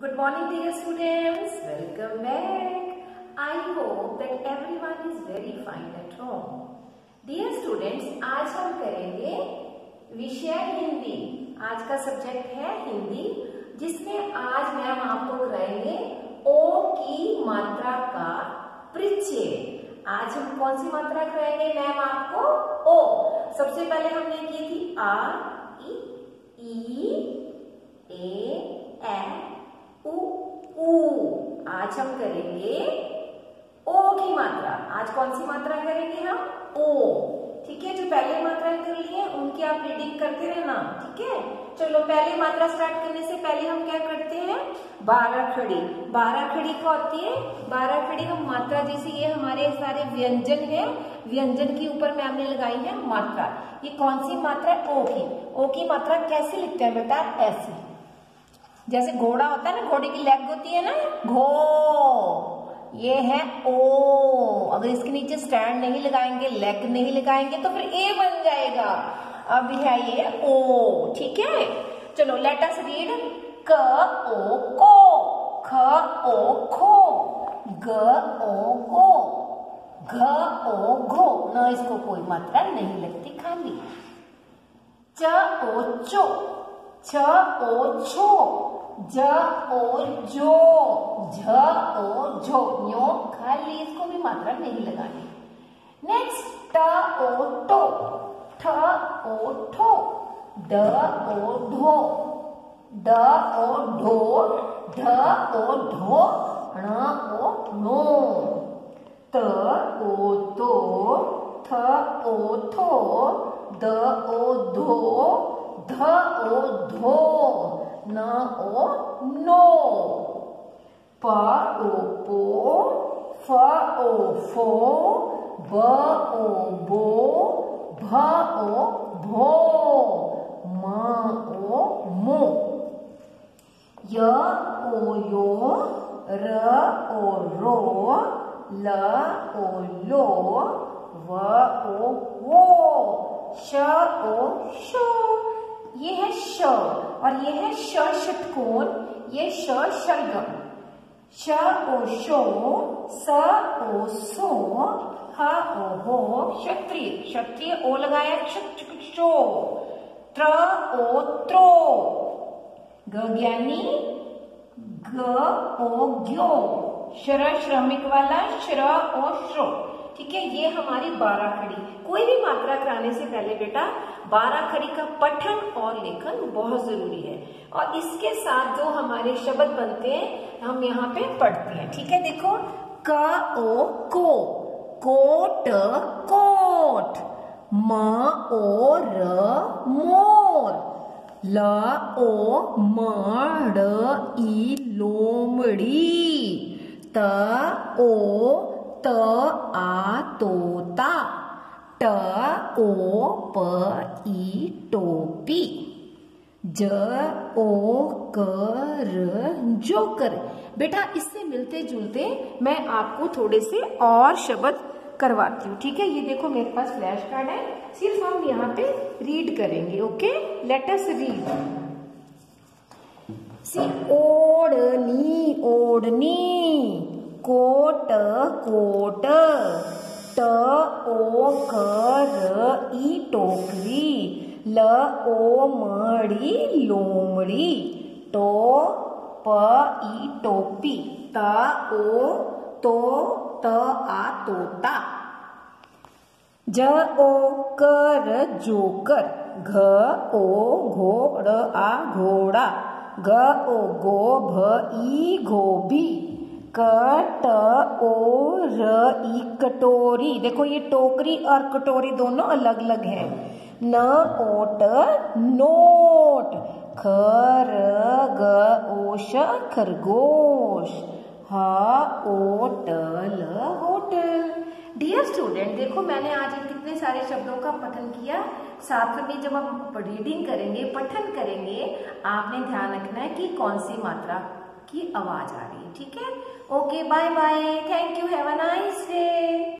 Good morning dear students. Welcome back. I hope that everyone is very fine at home. Dear students, आज हम करेंगे विषय हिंदी आज का सब्जेक्ट है हिंदी जिसमें आज मैम आपको कराएँगे ओ की मात्रा का परिचय आज हम कौन सी मात्रा कराएँगे मैम आपको ओ सबसे पहले हमने की थी आ ई ए ए उ ऊ आज हम करेंगे। ओ की मात्रा। आज कौन सी मात्रा करेंगे हम? ओ। ठीक है, जो पहले मात्रा कर ली है, उनकी आप रीडिंग करते रहना। ठीक है? चलो, पहले मात्रा स्टार्ट करने से पहले हम क्या करते हैं? बारह खड़ी। बारह खड़ी क्या होती है? बारह खड़ी हम मात्रा, जैसे ये हमारे सारे व्यंजन है, व्यंजन के ऊपर मैम ने लगाई है मात्रा। ये कौन सी मात्रा है? ओ की। ओ की मात्रा कैसे लिखते हैं बेटा? ऐसे। जैसे घोड़ा होता है ना, घोड़े की लेग होती है ना, घो, ये है ओ। अगर इसके नीचे स्टैंड नहीं लगाएँगे लेग नहीं लगाएँगे तो फिर ए बन जाएगा। अब है ये ओ, ठीक है? चलो लेट अस रीड क, ओ, को। ख, ओ, खो। ग, ओ गो घ, ओ, घो। न, इसको कोई मात्रा नहीं लगती खाली। च, ओ, चो। छ ओ, छो। ज ओ जो झ ओ झो न्यो, खाली, इसको भी मात्रा नहीं लगानी। नेक्स्ट ट ओ टो, ठ ओ ठो, ड ओ ढो, ड ओ ढो, ढ ओ ढो, ण ओ नो, त ओ तो थ ओ थो, द ओ धो, ध ओ धो। na o no. Pa o po fa o fo ba o bo bha o bho ma o mo. Ya o yo ra o ro la o lo va o wo. Sha o sh श षटकोण, ये श श ओ show, स ओ सो, ह ओ हो, क्षत्रिय। क्षत्रिय ओ लगाया क्षो। त्र ओ throw. ग ज्ञानी, ग ओ ग्यो श्र श्रमिक वाला श्र ओ श्रो। ठीक है, ये हमारी बारह खड़ी कोई भी मात्रा कराने से पहले बेटा, बारह खड़ी का पठन और लेखन बहुत ज़रूरी है। और इसके साथ जो हमारे शब्द बनते हैं, हम यहाँ पे पढ़ते हैं। ठीक है, देखो, क, ओ, को। Coat coat. म, ओ, र, मोर। ल, ओ मड़ ई लोमड़ी। त, ओ, त, आ, तोता। ट ओ प ई टोपी ज ओ कर। जोकर बेटा, इससे मिलते जुलते मैं आपको थोड़े से और शब्द करवाती हूँ, ठीक है? ये देखो मेरे पास फ्लैश कार्ड है। सिर्फ़ हम यहाँ पे रीड करेंगे okay let us read see, ओढ़नी ओढ़नी। Coat coat. ट, ओ कर ई टोकरी, ल, ओ, मड़ी, लोमड़ी, टो, प ई टोपी, त, ओ तो त, आ, तोता। ज, ओ कर जोकर, घ, ओ घोड़ आ, घोड़ा, ग, ओ, गो, भ, ई गोभी क ट ओ, र, ई, कटोरी। देखो ये टोकरी और कटोरी दोनों अलग अलग है। न, ओट, नोट। ख, र, ग, ओश, खरगोश। ह ओ ट ल होटल डियर स्टूडेंट देखो मैंने आज कितने सारे शब्दों का पठन किया। साथ में जब हम रीडिंग करेंगे, पठन करेंगे, आपने ध्यान रखना है कि कौन सी मात्रा की आवाज़ आ रही है, ठीक है? Okay bye bye thank you have a nice day